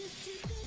just to